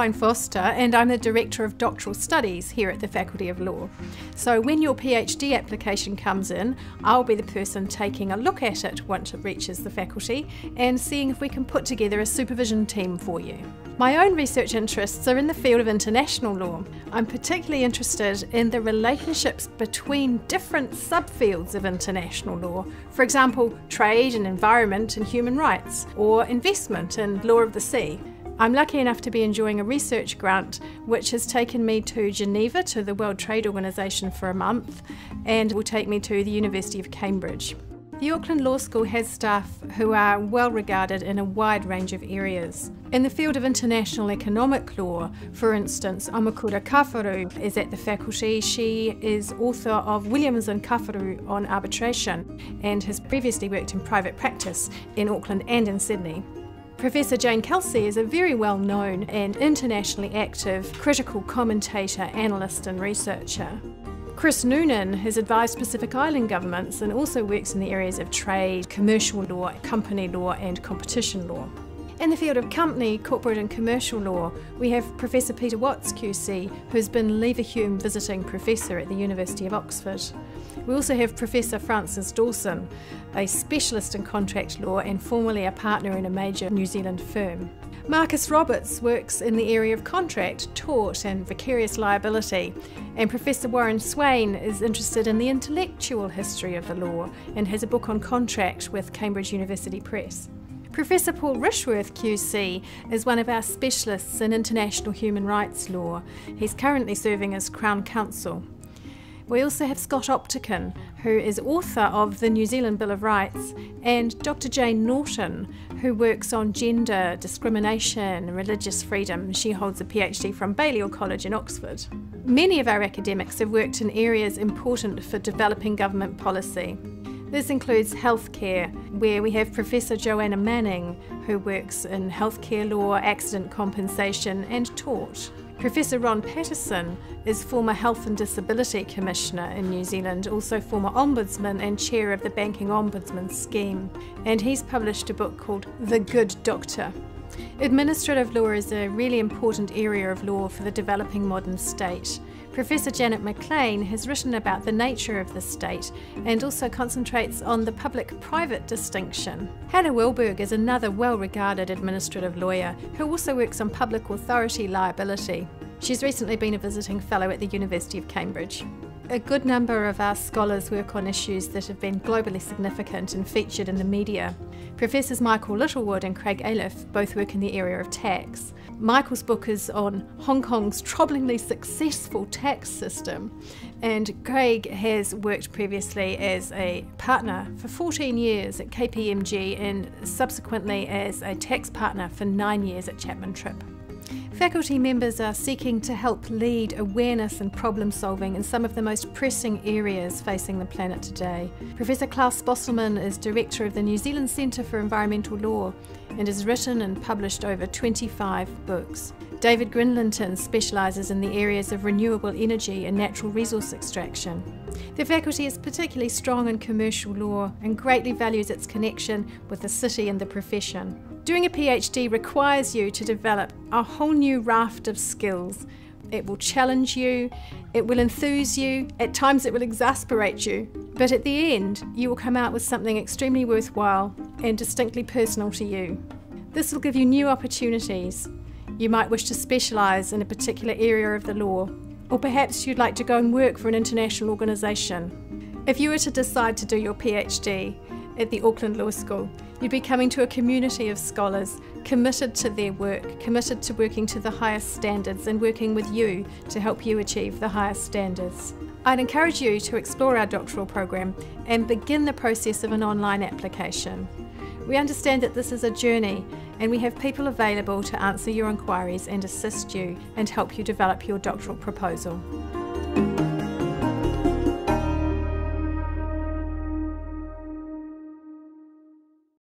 Caroline Foster, and I'm the Director of Doctoral Studies here at the Faculty of Law. So, when your PhD application comes in, I'll be the person taking a look at it once it reaches the faculty and seeing if we can put together a supervision team for you. My own research interests are in the field of international law. I'm particularly interested in the relationships between different subfields of international law, for example, trade and environment and human rights, or investment and law of the sea. I'm lucky enough to be enjoying a research grant which has taken me to Geneva to the World Trade Organization for a month and will take me to the University of Cambridge. The Auckland Law School has staff who are well regarded in a wide range of areas. In the field of international economic law, for instance, Amokura Kawharu is at the faculty. She is author of Williams and Kawharu on arbitration and has previously worked in private practice in Auckland and in Sydney. Professor Jane Kelsey is a very well known and internationally active critical commentator, analyst, and researcher. Chris Noonan has advised Pacific Island governments and also works in the areas of trade, commercial law, company law, and competition law. In the field of company, corporate, and commercial law, we have Professor Peter Watts QC, who has been Leverhulme Visiting Professor at the University of Oxford. We also have Professor Francis Dawson, a specialist in contract law and formerly a partner in a major New Zealand firm. Marcus Roberts works in the area of contract, tort, and vicarious liability, and Professor Warren Swain is interested in the intellectual history of the law and has a book on contract with Cambridge University Press. Professor Paul Rishworth QC is one of our specialists in international human rights law. He's currently serving as Crown Counsel. We also have Scott Optican, who is author of the New Zealand Bill of Rights, and Dr. Jane Norton, who works on gender, discrimination, and religious freedom. She holds a PhD from Balliol College in Oxford. Many of our academics have worked in areas important for developing government policy. This includes healthcare, where we have Professor Joanna Manning, who works in healthcare law, accident compensation, and tort. Professor Ron Paterson is former Health and Disability Commissioner in New Zealand, also former Ombudsman and Chair of the Banking Ombudsman Scheme, and he's published a book called The Good Doctor. Administrative law is a really important area of law for the developing modern state. Professor Janet McLean has written about the nature of the state and also concentrates on the public private distinction. Hanna Wilberg is another well regarded administrative lawyer who also works on public authority liability. She's recently been a visiting fellow at the University of Cambridge. A good number of our scholars work on issues that have been globally significant and featured in the media. Professors Michael Littlewood and Craig Elliffe both work in the area of tax. Michael's book is on Hong Kong's troublingly successful tax system, and Craig has worked previously as a partner for 14 years at KPMG and subsequently as a tax partner for nine years at Chapman Tripp. Faculty members are seeking to help lead awareness and problem solving in some of the most pressing areas facing the planet today. Professor Klaus Bosselmann is director of the New Zealand Centre for Environmental Law and has written and published over 25 books. David Grinlinton specialises in the areas of renewable energy and natural resource extraction. The faculty is particularly strong in commercial law and greatly values its connection with the city and the profession. Doing a PhD requires you to develop a whole new raft of skills. It will challenge you, it will enthuse you, at times it will exasperate you, but at the end, you will come out with something extremely worthwhile and distinctly personal to you. This will give you new opportunities. You might wish to specialise in a particular area of the law, or perhaps you'd like to go and work for an international organisation. If you were to decide to do your PhD, at the Auckland Law School. You'd be coming to a community of scholars committed to their work, committed to working to the highest standards and working with you to help you achieve the highest standards. I'd encourage you to explore our doctoral program and begin the process of an online application. We understand that this is a journey and we have people available to answer your inquiries and assist you and help you develop your doctoral proposal.